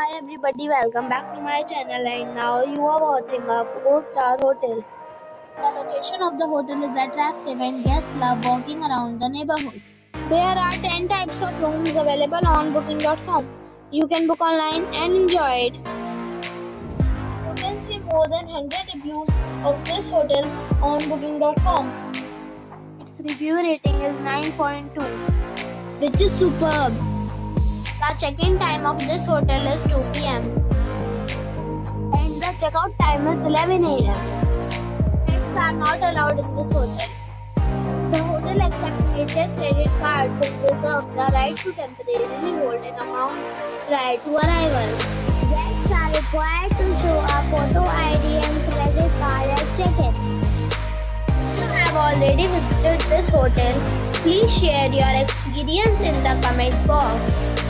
Hi everybody, welcome back to my channel and now you are watching a 4-star hotel. The location of the hotel is attractive and guests love walking around the neighborhood. There are 10 types of rooms available on booking.com. You can book online and enjoy it. You can see more than 100 reviews of this hotel on booking.com. Its review rating is 9.2 which is superb. The check-in time of this hotel is 2 p.m. and the checkout time is 11 a.m. Pets are not allowed in this hotel. The hotel accepts major credit cards and reserves the right to temporarily hold an amount prior to arrival. Guests are required to show a photo ID and credit card at check-in. If you have already visited this hotel, please share your experience in the comment box.